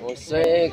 Musik.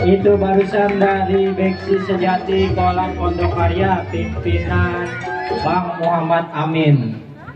Itu barusan dari Beksi Sejati Kolam Pondok Karya pimpinan Bang Muhammad Amin.